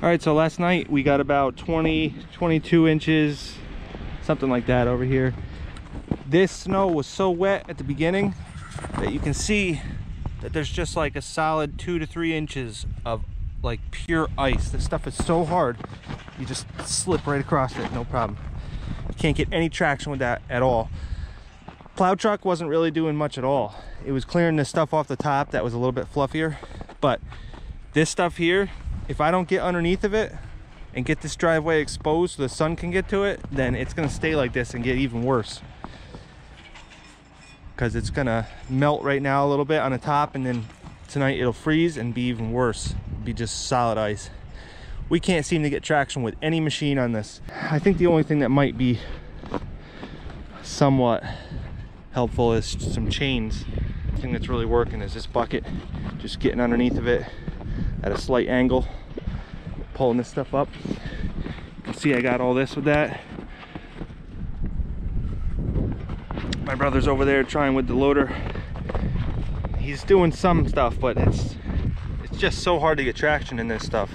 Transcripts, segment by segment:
all right so last night we got about 20 22 inches something like that over here. This snow was so wet at the beginning that you can see that there's just like a solid two to three inches of like pure ice. This stuff is so hard you just slip right across it no problem. You can't get any traction with that at all. Plow truck wasn't really doing much at all. It was clearing the stuff off the top that was a little bit fluffier but this stuff here if i don't get underneath of it and get this driveway exposed so the sun can get to it then it's to stay like this and get even worse. Because it's gonna melt right now a little bit on the top and then tonight it'll freeze and be even worse be just solid ice. We can't seem to get traction with any machine on this. I think the only thing that might be somewhat helpful is some chains. The thing that's really working is this bucket just getting underneath of it at a slight angle pulling this stuff up. You can see i got all this with that. My brother's over there trying with the loader. He's doing some stuff but it's it's just so hard to get traction in this stuff.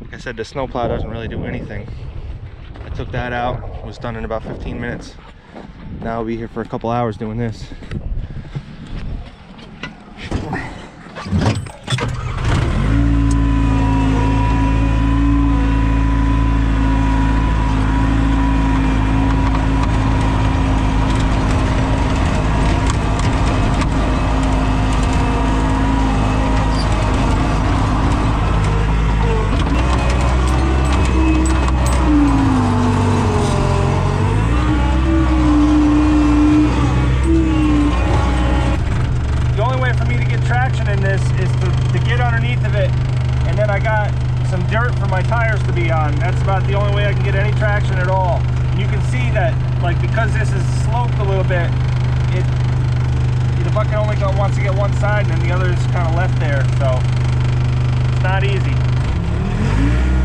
Like I said the snowplow doesn't really do anything. I took that out was done in about 15 minutes. Now I'll be here for a couple hours doing this the only way for me to get traction in this is to, to get underneath of it and then I got some dirt for my tires to be on. That's about the only way I can get any traction at all. And you can see that like because this is sloped a little bit, it the bucket only go, wants to get one side and then the other is kind of left there. So it's not easy.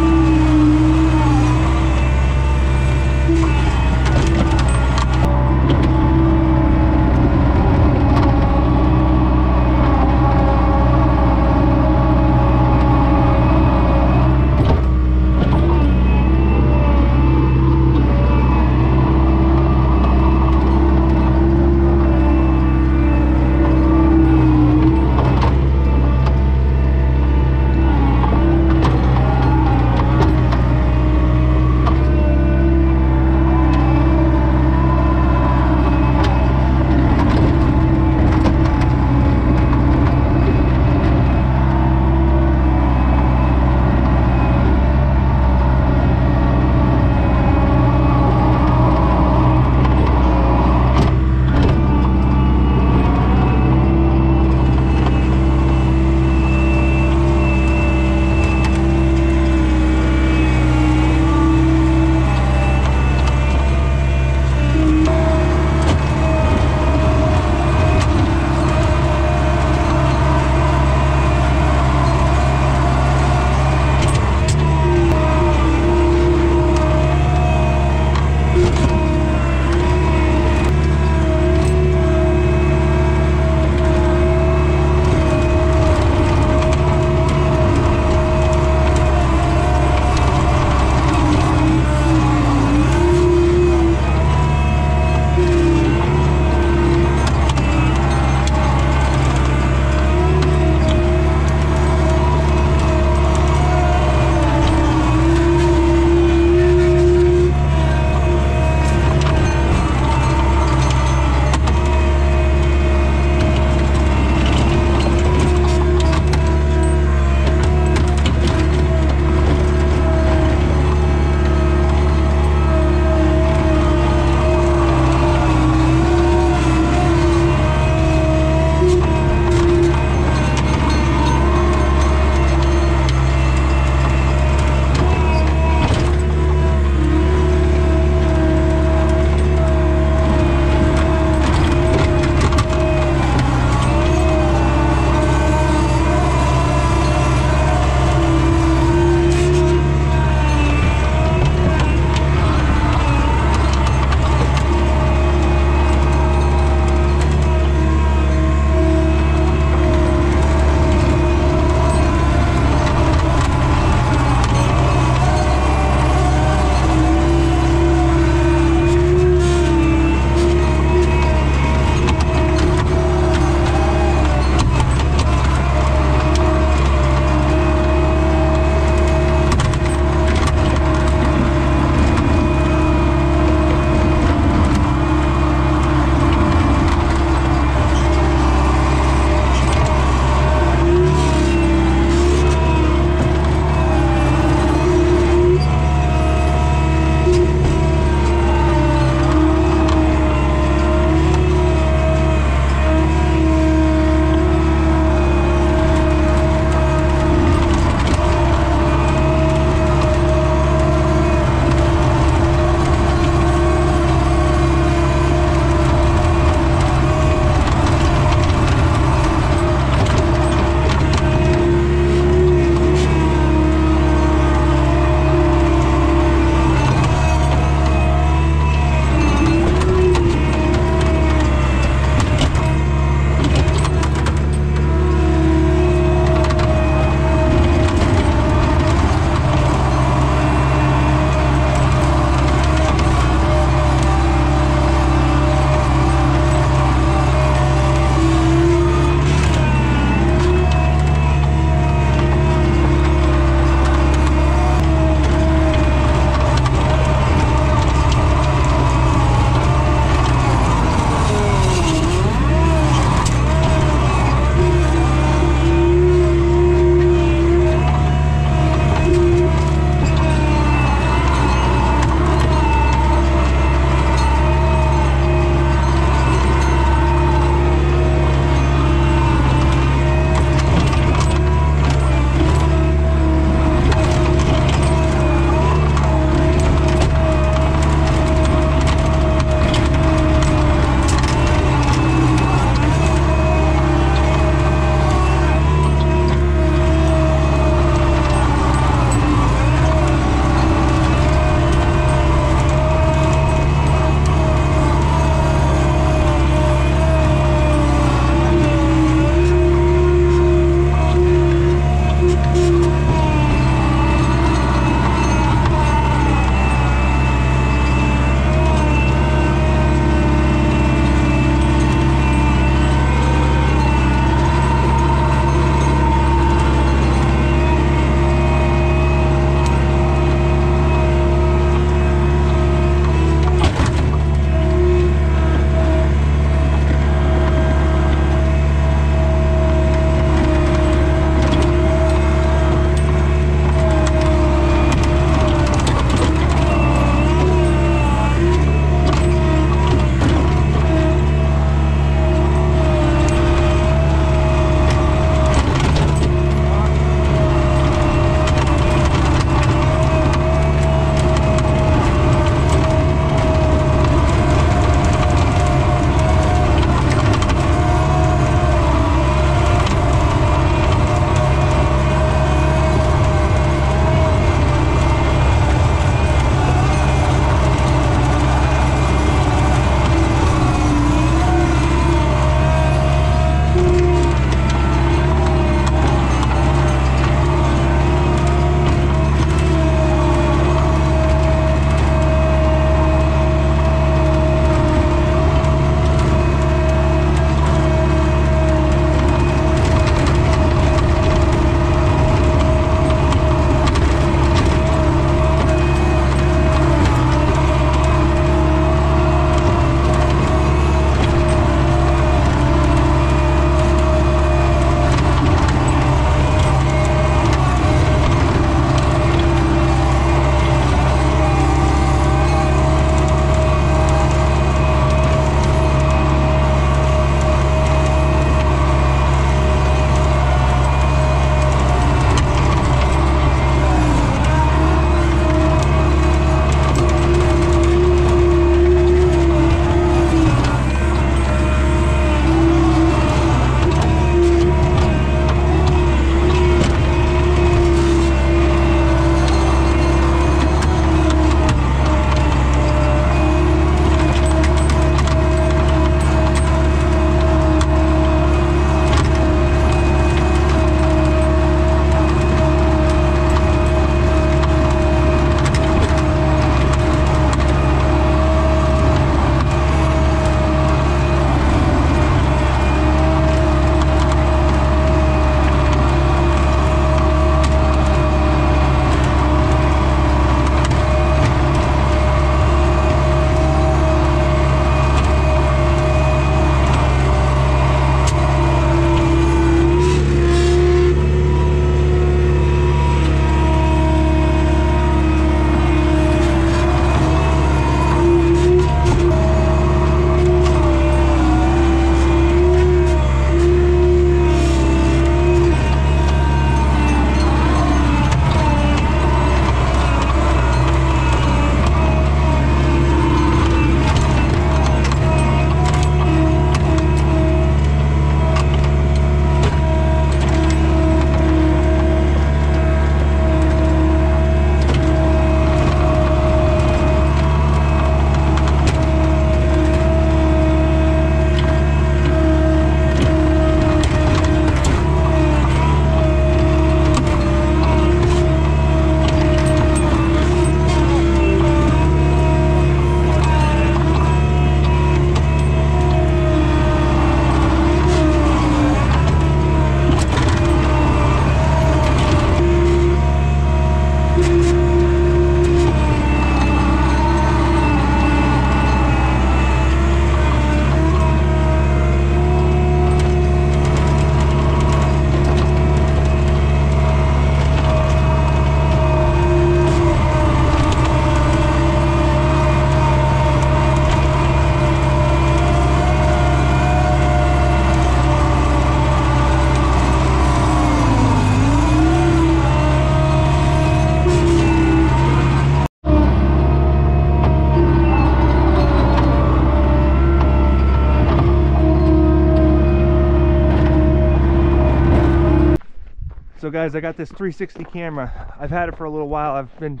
Guys, I got this 360 camera. I've had it for a little while. I've been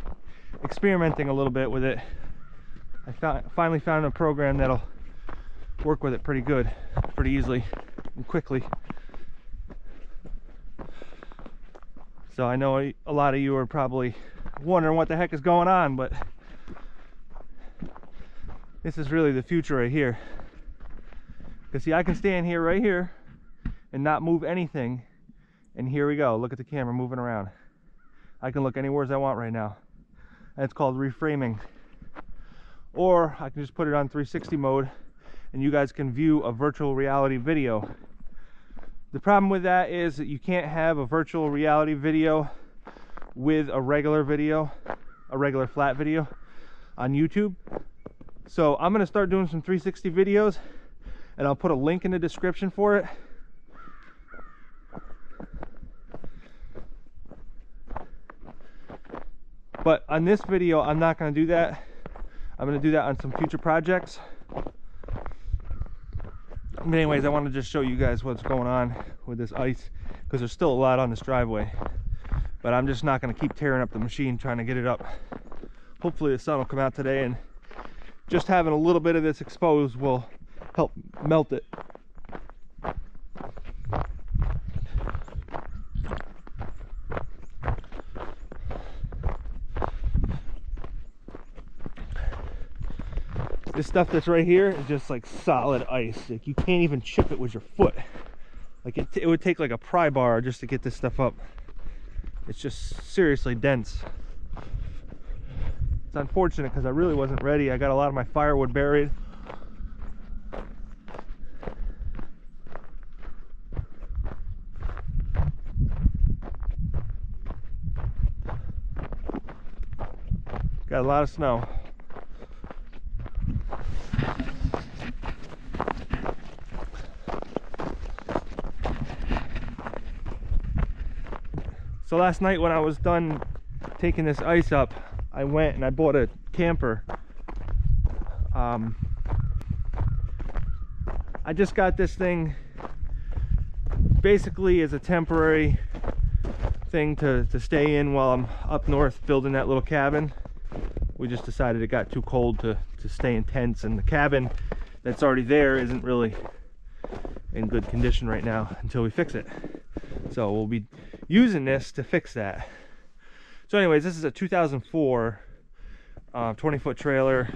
experimenting a little bit with it. I found, finally found a program that'll work with it pretty good, pretty easily and quickly. So I know a lot of you are probably wondering what the heck is going on, but this is really the future right here. Because see, I can stand here right here and not move anything. And here we go. Look at the camera moving around. I can look anywhere as I want right now. And it's called reframing. Or I can just put it on 360 mode and you guys can view a virtual reality video. The problem with that is that you can't have a virtual reality video with a regular video, a regular flat video on YouTube. So I'm gonna start doing some 360 videos and I'll put a link in the description for it. But on this video, I'm not gonna do that. I'm gonna do that on some future projects. But anyways, I want to just show you guys what's going on with this ice because there's still a lot on this driveway. But I'm just not to keep tearing up the machine trying to get it up. Hopefully the sun will come out today and just having a little bit of this exposed will help melt it this stuff that's right here is just like solid ice. Like you can't even chip it with your foot. Like it, it would take like a pry bar just to get this stuff up. It's just seriously dense. It's unfortunate because I really wasn't ready. I got a lot of my firewood buried. Got a lot of snow So last night when I was done taking this ice up, I went and I bought a camper. Um, I just got this thing basically as a temporary thing to, to stay in while I'm up north building that little cabin. We just decided it got too cold to, to stay in tents and the cabin that's already there isn't really in good condition right now until we fix it. So we'll be using this to fix that. So anyways, this is a 2004 uh, 20 foot trailer.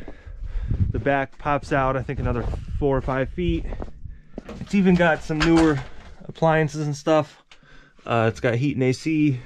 The back pops out, I think another four or five feet. It's even got some newer appliances and stuff. Uh, it's got heat and AC.